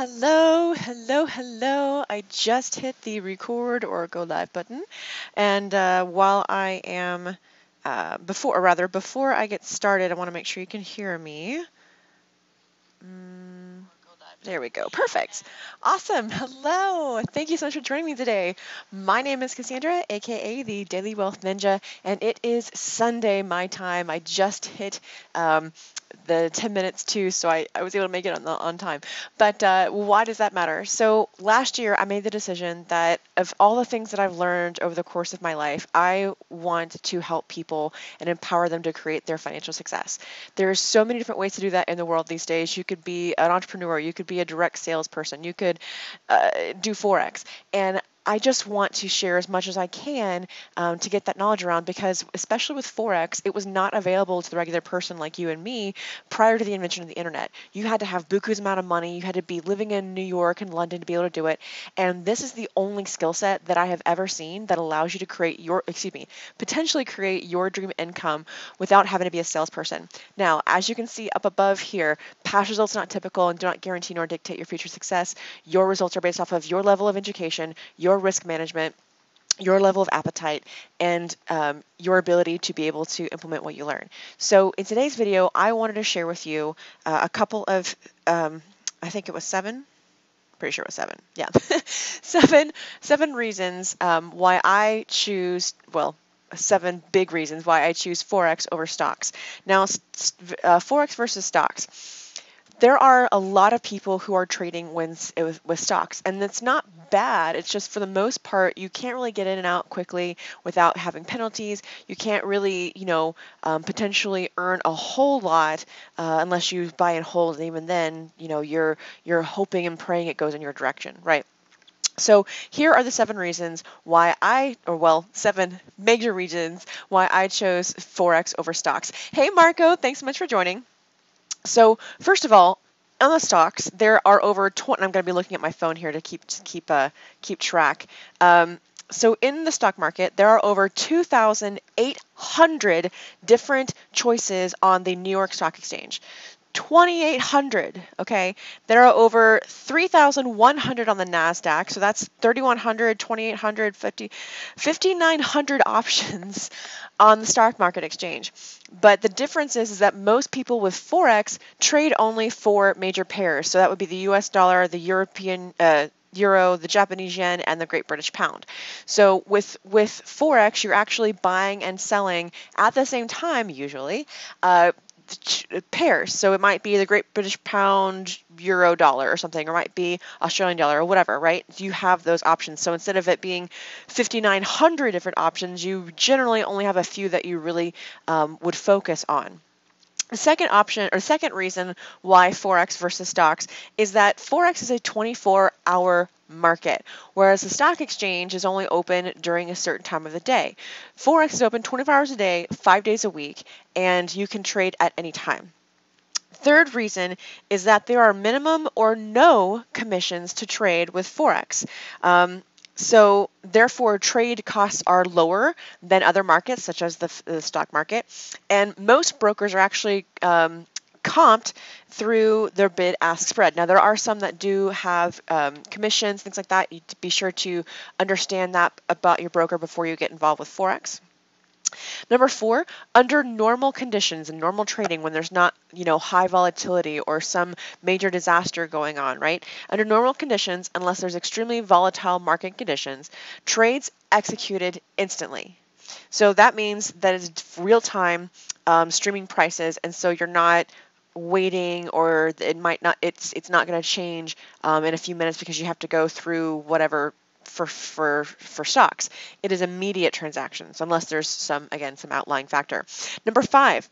Hello, hello, hello. I just hit the record or go live button. And uh, while I am, uh, before, or rather, before I get started, I want to make sure you can hear me. Mm, there we go. Perfect. Awesome. Hello. Thank you so much for joining me today. My name is Cassandra, aka the Daily Wealth Ninja, and it is Sunday my time. I just hit um, the 10 minutes too, so I, I was able to make it on, the, on time. But uh, why does that matter? So last year I made the decision that of all the things that I've learned over the course of my life, I want to help people and empower them to create their financial success. There are so many different ways to do that in the world these days. You could be an entrepreneur, you could be a direct salesperson, you could uh, do Forex. And I just want to share as much as I can um, to get that knowledge around because, especially with Forex, it was not available to the regular person like you and me prior to the invention of the internet. You had to have buku's amount of money, you had to be living in New York and London to be able to do it. And this is the only skill set that I have ever seen that allows you to create your, excuse me, potentially create your dream income without having to be a salesperson. Now, as you can see up above here, past results are not typical and do not guarantee nor dictate your future success. Your results are based off of your level of education, your your risk management, your level of appetite, and um, your ability to be able to implement what you learn. So in today's video, I wanted to share with you uh, a couple of, um, I think it was seven, pretty sure it was seven, yeah, seven, seven reasons um, why I choose, well, seven big reasons why I choose Forex over stocks. Now, uh, Forex versus stocks there are a lot of people who are trading with, with stocks, and it's not bad. It's just for the most part, you can't really get in and out quickly without having penalties. You can't really, you know, um, potentially earn a whole lot uh, unless you buy and hold, and even then, you know, you're you're hoping and praying it goes in your direction, right? So here are the seven reasons why I, or well, seven major reasons why I chose Forex over stocks. Hey, Marco, thanks so much for joining. So first of all, on the stocks, there are over 20, I'm going to be looking at my phone here to keep keep uh, keep track. Um, so in the stock market, there are over 2,800 different choices on the New York Stock Exchange. 2,800, okay? There are over 3,100 on the NASDAQ, so that's 3,100, 2,800, 50, 5,900 options on the stock market exchange. But the difference is, is that most people with Forex trade only four major pairs. So that would be the US dollar, the European uh, euro, the Japanese yen, and the Great British pound. So with with forex, you're actually buying and selling at the same time usually. Uh, pairs. So it might be the Great British Pound, Euro dollar or something, or might be Australian dollar or whatever, right? You have those options. So instead of it being 5,900 different options, you generally only have a few that you really um, would focus on. The second option or second reason why Forex versus stocks is that Forex is a 24 hour market, whereas the stock exchange is only open during a certain time of the day. Forex is open 24 hours a day, five days a week, and you can trade at any time. Third reason is that there are minimum or no commissions to trade with Forex. Um, so therefore, trade costs are lower than other markets, such as the, the stock market. And most brokers are actually um, comped through their bid ask spread. Now, there are some that do have um, commissions, things like that. You be sure to understand that about your broker before you get involved with Forex. Number four, under normal conditions and normal trading when there's not, you know, high volatility or some major disaster going on, right? Under normal conditions, unless there's extremely volatile market conditions, trades executed instantly. So that means that it's real time um, streaming prices, and so you're not waiting or it might not it's it's not going to change um, in a few minutes because you have to go through whatever for for for stocks it is immediate transactions unless there's some again some outlying factor number five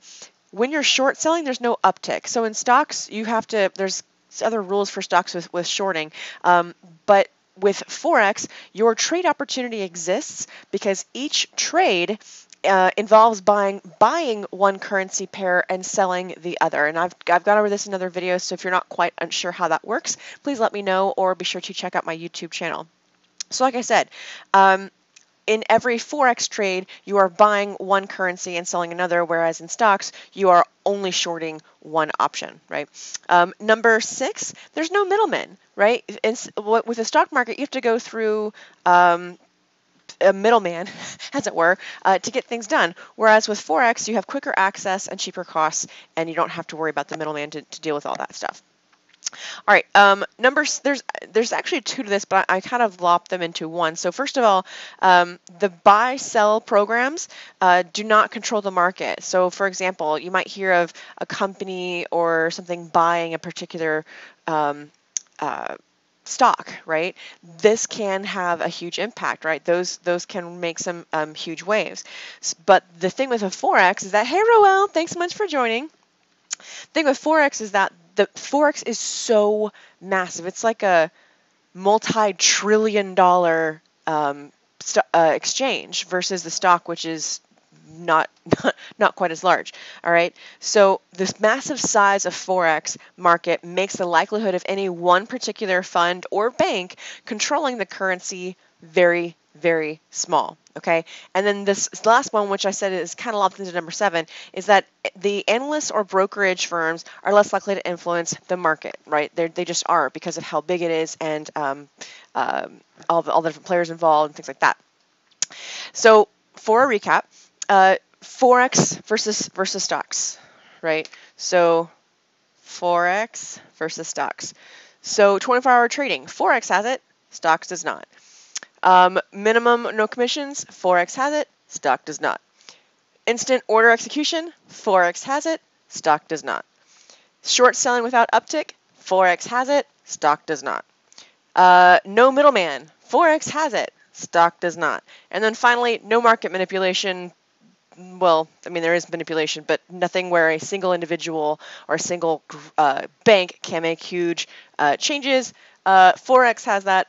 when you're short selling there's no uptick so in stocks you have to there's other rules for stocks with with shorting um, but with forex your trade opportunity exists because each trade uh, involves buying buying one currency pair and selling the other. And I've, I've gone over this in other videos, so if you're not quite unsure how that works, please let me know or be sure to check out my YouTube channel. So like I said, um, in every forex trade, you are buying one currency and selling another, whereas in stocks, you are only shorting one option, right? Um, number six, there's no middleman, right? It's, with the stock market, you have to go through um, a middleman, as it were, uh, to get things done. Whereas with Forex, you have quicker access and cheaper costs, and you don't have to worry about the middleman to, to deal with all that stuff. All right, um, numbers. There's there's actually two to this, but I, I kind of lopped them into one. So first of all, um, the buy sell programs uh, do not control the market. So for example, you might hear of a company or something buying a particular um, uh, stock, right? This can have a huge impact, right? Those those can make some um, huge waves. But the thing with a forex is that, hey, Roel, thanks so much for joining. The thing with forex is that the forex is so massive. It's like a multi-trillion dollar um, uh, exchange versus the stock, which is not, not not quite as large. All right. So this massive size of forex market makes the likelihood of any one particular fund or bank controlling the currency very very small. Okay, and then this last one, which I said is kind of lopped into number seven, is that the analysts or brokerage firms are less likely to influence the market, right? They're, they just are because of how big it is and um, um, all, the, all the different players involved and things like that. So for a recap, uh, forex versus versus stocks, right? So forex versus stocks. So 24-hour trading, forex has it, stocks does not. Um, minimum no commissions, Forex has it, stock does not. Instant order execution, Forex has it, stock does not. Short selling without uptick, Forex has it, stock does not. Uh, no middleman, Forex has it, stock does not. And then finally, no market manipulation. Well, I mean, there is manipulation, but nothing where a single individual or a single uh, bank can make huge uh, changes. Uh, Forex has that,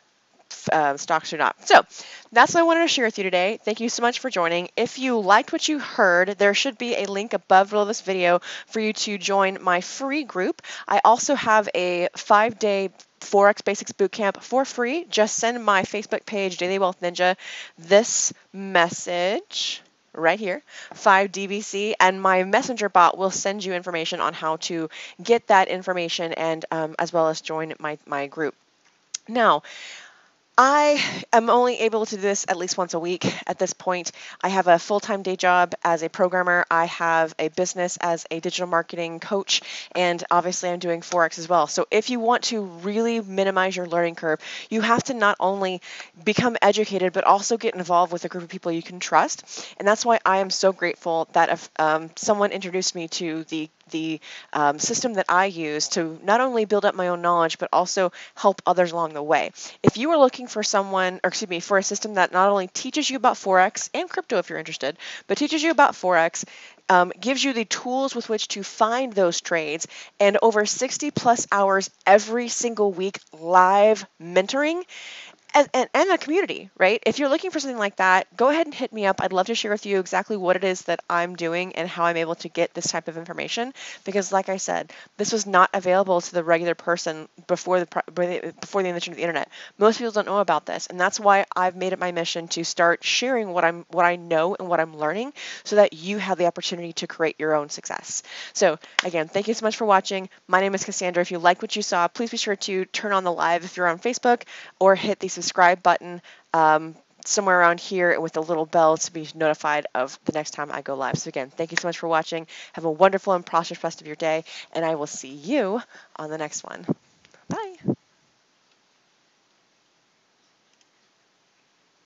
uh, stocks or not. So that's what I wanted to share with you today. Thank you so much for joining. If you liked what you heard, there should be a link above below this video for you to join my free group. I also have a five-day Forex Basics Bootcamp for free. Just send my Facebook page, Daily Wealth Ninja, this message right here, 5DBC, and my messenger bot will send you information on how to get that information and um, as well as join my, my group. Now, I am only able to do this at least once a week at this point. I have a full time day job as a programmer. I have a business as a digital marketing coach, and obviously, I'm doing Forex as well. So, if you want to really minimize your learning curve, you have to not only become educated, but also get involved with a group of people you can trust. And that's why I am so grateful that if um, someone introduced me to the the um, system that I use to not only build up my own knowledge, but also help others along the way. If you are looking for someone, or excuse me, for a system that not only teaches you about Forex and crypto if you're interested, but teaches you about Forex, um, gives you the tools with which to find those trades, and over 60 plus hours every single week live mentoring, and, and, and, a community, right? If you're looking for something like that, go ahead and hit me up. I'd love to share with you exactly what it is that I'm doing and how I'm able to get this type of information. Because, like I said, this was not available to the regular person before the before the invention of the internet. Most people don't know about this, and that's why I've made it my mission to start sharing what I'm what I know and what I'm learning, so that you have the opportunity to create your own success. So, again, thank you so much for watching. My name is Cassandra. If you like what you saw, please be sure to turn on the live if you're on Facebook, or hit the subscribe button um, somewhere around here with a little bell to be notified of the next time I go live. So again, thank you so much for watching. Have a wonderful and prosperous rest of your day, and I will see you on the next one.